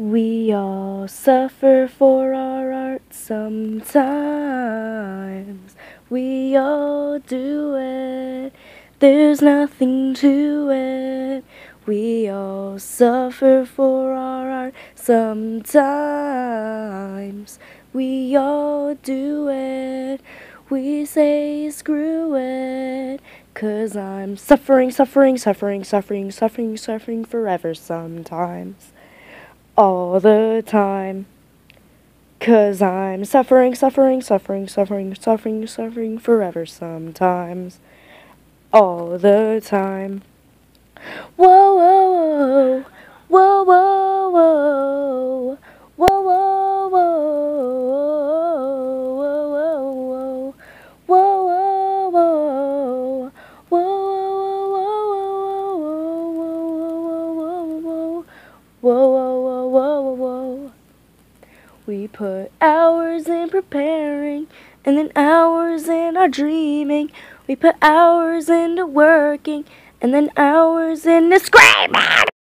We all suffer for our art sometimes. We all do it. There's nothing to it. We all suffer for our art sometimes. We all do it. We say screw it. Cause I'm suffering, suffering, suffering, suffering, suffering, suffering forever sometimes. All the time. Cause I'm suffering, suffering, suffering, suffering, suffering, suffering forever sometimes. All the time. Whoa, whoa, whoa, whoa. Whoa, whoa. We put hours in preparing and then hours in our dreaming. We put hours into working and then hours into screaming.